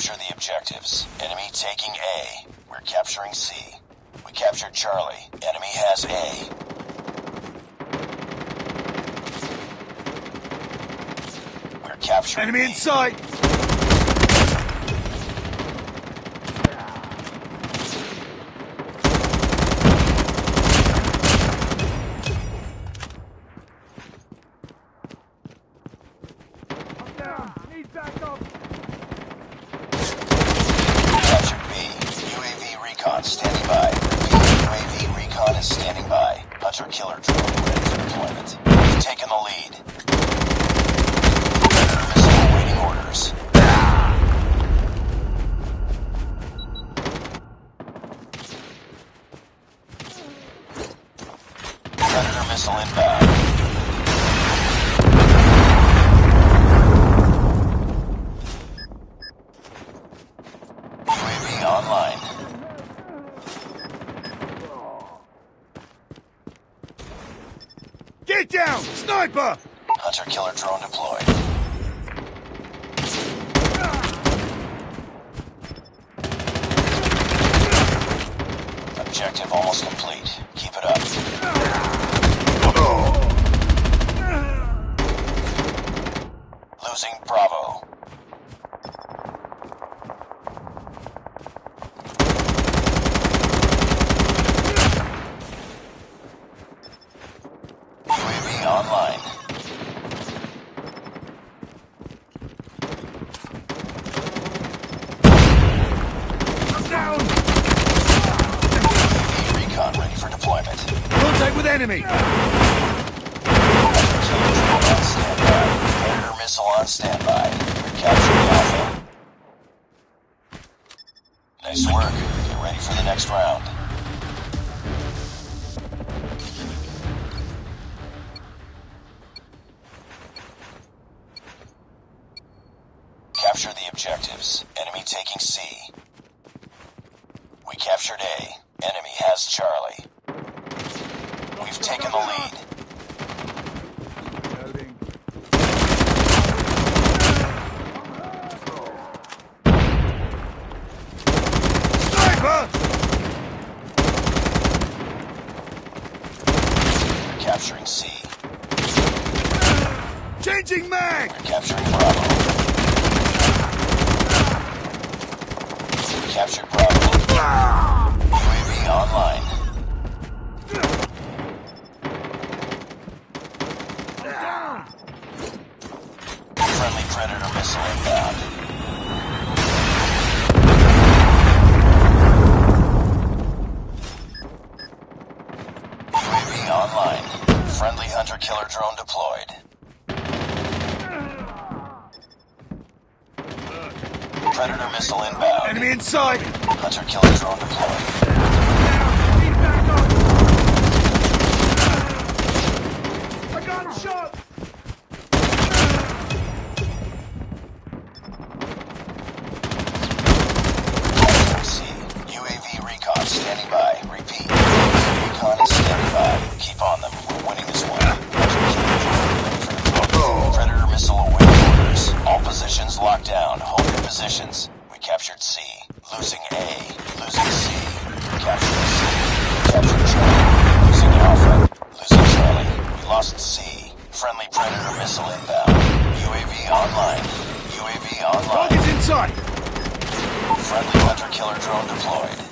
Capture the objectives. Enemy taking A. We're capturing C. We captured Charlie. Enemy has A. We're capturing Enemy B. in sight! Captured B. UAV recon standing by. UAV recon is standing by. Hunter killer drone ready for deployment. We've taken the lead. Predator orders. Predator missile inbound. UAV online. Get down! Sniper! Hunter killer drone deployed. Objective almost complete. Keep it up. Losing Bravo. UAV online. Down! Recon ready for deployment. Contact with enemy! Hunter on standby. Predator missile on standby. Alpha. Nice work. Get ready for the next round. Capture the objectives. Enemy taking C. We captured A. Enemy has Charlie. We've taken the lead. Capturing C. Changing mag! We're capturing Bravo. We captured Bravo. UAV online. Friendly Predator missile inbound. UAV online. Friendly hunter killer drone deployed. Predator missile inbound. Enemy inside! Hunter killer drone deployed. I got him shot! C. Recon standing by. Repeat. Recon is standing by. Keep on them. We're winning this one. Hunter killer drone ready for deployment. Predator missile awaiting orders. All positions locked down. Hold your positions. We captured C. Losing A. Losing C. Capturing C. Captured Charlie. Losing Alpha. Losing Charlie. We lost C. Friendly Predator missile inbound. UAV online. UAV online. Target's in sight! Friendly hunter killer drone deployed.